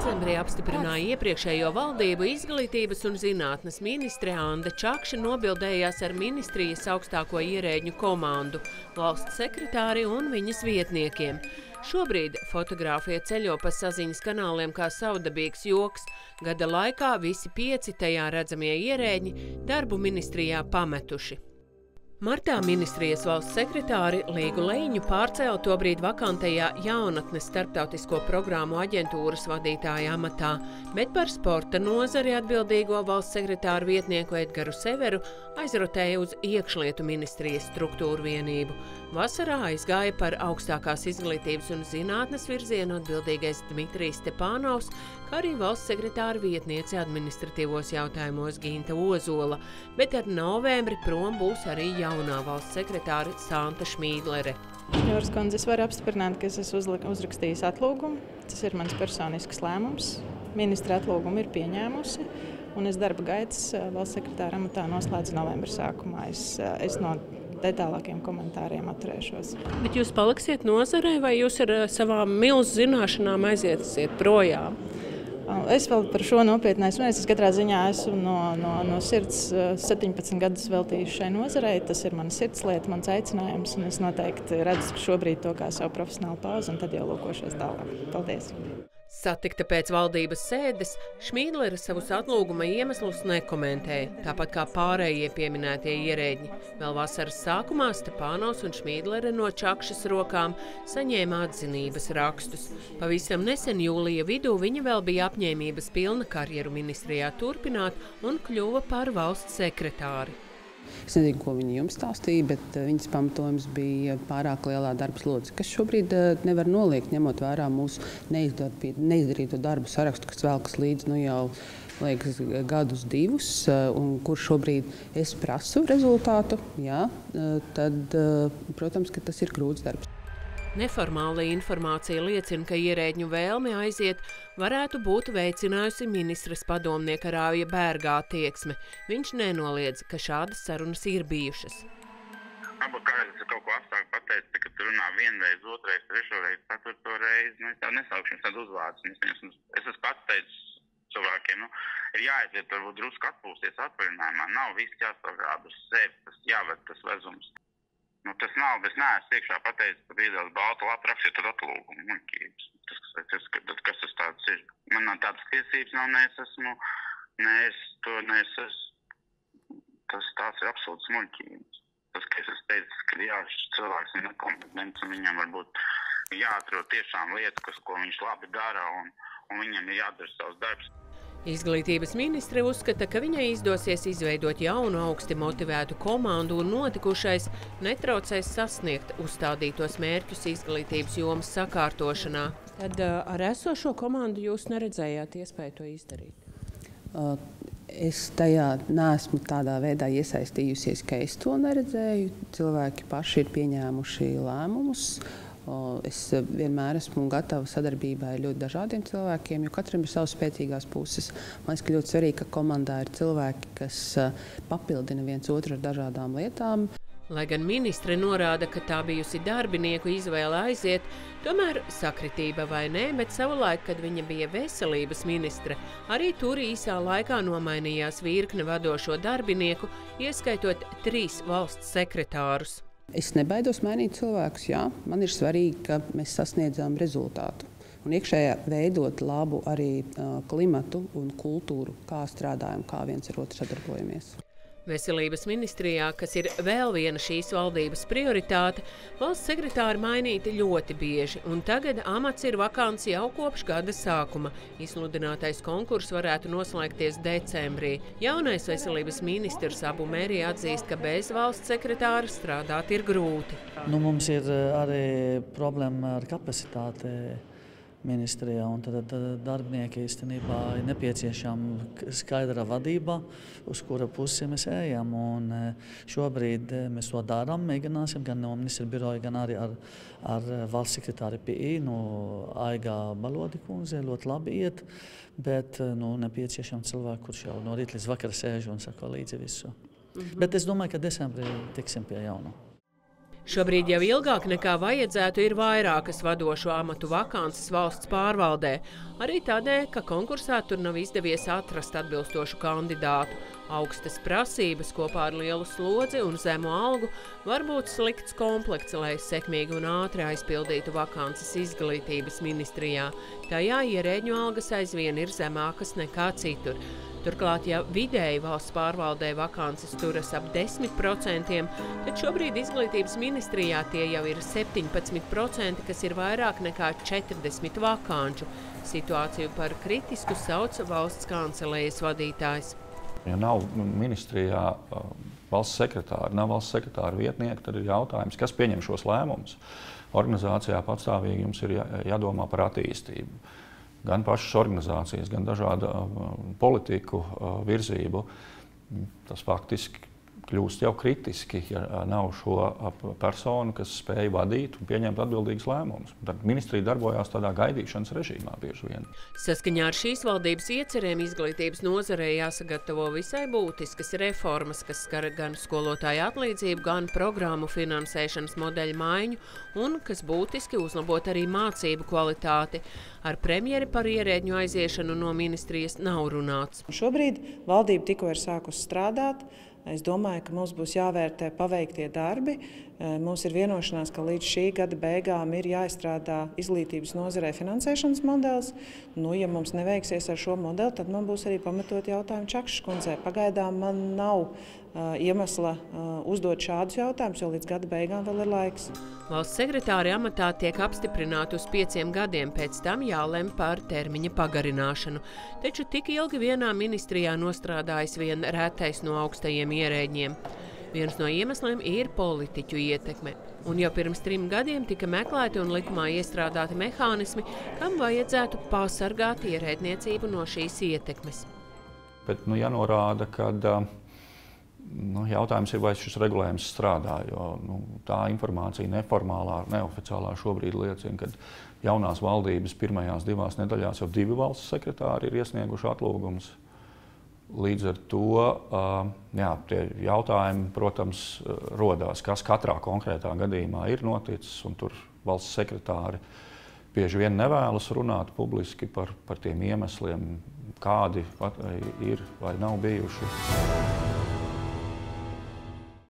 decembrī apstiprināja iepriekšējo valdību, izglītības un zinātnes ministre Anda Čakša nobildējās ar ministrijas augstāko ierēģu komandu, valsts sekretāri un viņas vietniekiem. Šobrīd fotografija ceļo pa saziņas kanāliem kā savdabīgs joks. Gada laikā visi pieci tajā redzamie ierēģi darbu ministrijā pametuši. Martā ministrijas valsts sekretāri Līgu Leņu pārcēla tobrīd vakantajā jaunatnes starptautisko programmu aģentūras vadītāja amatā, bet par sporta nozari atbildīgo valsts sekretāru vietnieku Edgaru Severu aizrotēja uz iekšlietu ministrijas struktūru vienību. Vasarā aizgāja par augstākās izglītības un zinātnes virzienu atbildīgais Dmitrijs Stepānovs, arī valsts sekretāra vietniece administratīvos jautājumos Ginta Ozola, bet ar novembri prom būs arī jaunā valsts sekretāra Santa Šmīdlere. Jūras kundze, es varu apstiprināt, ka es esmu uzrakstījis atlūgumu. Tas ir mans personisks lēmums. Ministra atlūgumu ir pieņēmusi. Un es darba gaitas eh, valsts sekretāra amatā noslēdzu novembra sākumā. Es, eh, es no detālākiem komentāriem atturēšos. Bet jūs paliksiet nozarē, vai jūs ar eh, savām milzu zināšanām aiziesiet projām? Es vēl par šo nopietni esmu. Es katrā ziņā esmu no, no, no sirds 17 eh, gadus veltījis šai nozarei. Tas ir mans sirdslieta, mans aicinājums. Es noteikti redzu šobrīd to kā savu profesionālu pauzi, un tad jau lūkošos tālāk. Paldies! Satikta pēc valdības sēdes, Šmīdlere savus atlūguma iemeslus nekomentēja, tāpat kā pārējie pieminētie ierēģi. Vēl vasaras sākumā Stepānos un Šmīdlere no Čakšas rokām saņēma atzinības rakstus. Pavisam nesen jūlija vidū viņa vēl bija apņēmības pilna karjeru ministrijā turpināt un kļuva par valsts sekretāri. Es nezinu, ko viņi jums stāstīja, bet eh, viņas pamatojums bija pārāk lielā darba slodze, kas šobrīd eh, nevar noliegt, ņemot vērā mūsu neizdarīto darbu sarakstu, kas velkas līdzi nu, jau liekas, gadus, divus, eh, un kur šobrīd es prasu rezultātu, jā, tad, protams, tas ir grūts darbs. Neformāla informācija liecina, ka ierēģņu vēlme aiziet varētu būt veicinājusi ministras padomnieka Rāvja Bērgā attieksme. Viņš nenoliedz, ka šādas sarunas ir bijušas. Varbūt kādreiz ir kaut ko apstākļu pateicis, ka tur runā vienreiz, otrreiz, trešoreiz, ceturto reizi. Nu, es tā nesaukšu viņus tādu uzvārdus. Es, es esmu pats teicis cilvēkiem, nu, ir jāaiziet, varbūt drusku atpūsties atvaļinājumā. Nav viss jāsagrāb uz sevi, tas jāved tas vezums. Nu, tas nav, es neesmu iekšā pateicis, ka bīdās baltu lapu rakstiet ar atlūgumu. Muļķības. Tas, tas, tas, kas tas tāds ir? Man nav tādas tiesības, nav, ne es esmu, ne es to, ne es esmu. Tas tāds ir absolūts muļķības. Tas, ka es teicis, ka jā, šis cilvēks ir nekompetents un viņam varbūt jāatrod tiešām lietas, kas, ko viņš labi dara un, un viņam ir jādara savs darbs. Izglītības ministre uzskata, ka viņai izdosies izveidot jaunu, augsti motivētu komandu un notikušais netraucēs sasniegt uzstādītos mērķus izglītības jomas sakārtošanā. Tad ar esošo komandu jūs neredzējāt iespēju to izdarīt? Uh, es tajā neesmu tādā veidā iesaistījusies, ka es to neredzēju. Cilvēki paši ir pieņēmuši lēmumus. Uh, Es vienmēr esmu gatava sadarbībai ar ļoti dažādiem cilvēkiem, jo katram ir savas spēcīgās puses. Man liekas, ka ļoti svarīgi, ka komandā ir cilvēki, kas papildina viens otru ar dažādām lietām. Lai gan ministre norāda, ka tā bijusi darbinieku izvēle aiziet, tomēr sakritība vai nē, bet savulaik, kad viņa bija veselības ministre, arī tur īsā laikā nomainījās virkne vadošo darbinieku, ieskaitot trīs valsts sekretārus. Es nebaidos mainīt cilvēkus. Jā. Man ir svarīgi, ka mēs sasniedzam rezultātu. Un iekšējā veidot labu arī klimatu un kultūru, kā strādājam, kā viens ar otru sadarbojamies. Veselības ministrijā, kas ir vēl viena šīs valdības prioritāte, valsts sekretāri mainīti ļoti bieži, un tagad amats ir vakants jau kopš gada sākuma. Izsludinātais konkurss varētu noslēgties decembrī. Jaunais veselības ministrs Abu Mērī atzīst, ka bez valsts sekretāra strādāt ir grūti. Nu, mums ir eh, arī problēma ar kapacitāti ministrijā. Tad, tad darbinieki īstenībā ir nepieciešama skaidra vadība, uz kura pusi mēs ejam. Un e, šobrīd e, mēs to darām, mēģināsim gan no ministra biroja, gan arī ar, ar valsts sekretāri PI, no Aigā Balodi kundze ļoti labi iet, bet e, nu, nepieciešams cilvēks, kurš jau no rīta līdz vakaram sēž un sako līdzi visu. Mhm. Bet es domāju, ka decembrī tiksim pie jaunu. Šobrīd jau ilgāk nekā vajadzētu ir vairākas vadošo amatu vakances valsts pārvaldē. Arī tādēļ, ka konkursā tur nav izdevies atrast atbilstošu kandidātu. Augstas prasības kopā ar lielu slodzi un zemu algu var būt slikts komplekts, lai sekmīgi un ātri aizpildītu vakances izglītības ministrijā. Tajā ierēģņu algas aizvien ir zemākas nekā citur. Turklāt, ja vidēji valsts pārvaldē vakances turas ap 10%, tad šobrīd izglītības ministrijā tie jau ir 17%, kas ir vairāk nekā 40 vakanču. Situāciju par kritisku sauc valsts kancelējas vadītājs. Ja nav ministrijā uh, valsts sekretāra, nav valsts sekretāra vietnieka, tad ir jautājums, kas pieņem šos lēmumus. Organizācijā patstāvīgi jums ir jādomā par attīstību gan pašas organizācijas, gan dažādu uh, politiku uh, virzību. Tas faktiski kļūst jau kritiski, ja nav šo personu, kas spēj vadīt un pieņemt atbildīgus lēmumus. Tad ministrija darbojās tādā gaidīšanas režīmā bieži vien. Saskaņā ar šīs valdības iecerēm izglītības nozarē jāsagatavo visai būtiskas reformas, kas skar gan skolotāju atlīdzību, gan programmu finansēšanas modeļu maiņu un kas būtiski uzlabot arī mācību kvalitāti. Ar premjeri par ierēģņu aiziešanu no ministrijas nav runāts. Šobrīd valdība tikko ir sākusi strādāt. Es domāju, ka mums būs jāvērtē paveiktie darbi. Mums ir vienošanās, ka līdz šī gada beigām ir jāizstrādā izglītības nozarē finansēšanas modelis. Nu, ja mums neveiksies ar šo modeli, tad man būs arī pamatot jautājumu Čakšas kundzei. Pagaidām man nav uh, iemesla uh, uzdot šādus jautājumus, jo līdz gada beigām vēl ir laiks. Valsts sekretāri amatā tiek apstiprināti uz pieciem gadiem, pēc tam jālem par termiņa pagarināšanu. Taču tik ilgi vienā ministrijā nostrādājis vien rētais no augstajiem ierēģiem. Viens no iemesliem ir politiķu ietekme. Un jau pirms trim gadiem tika meklēti un likumā iestrādāti mehānismi, kam vajadzētu pasargāt ierēdniecību no šīs ietekmes. Bet nu, jānorāda, ka nu, jautājums ir, vai šis regulējums strādā. Jo, nu, tā informācija neformālā, neoficiālā šobrīd liecina, ka jaunās valdības pirmajās divās nedēļās jau divi valsts sekretāri ir iesnieguši atlūgumus. Līdz ar to jā, tie jautājumi, protams, rodās, kas katrā konkrētā gadījumā ir noticis. Tur valsts sekretāri bieži vien nevēlas runāt publiski par, par tiem iemesliem, kādi ir vai nav bijuši.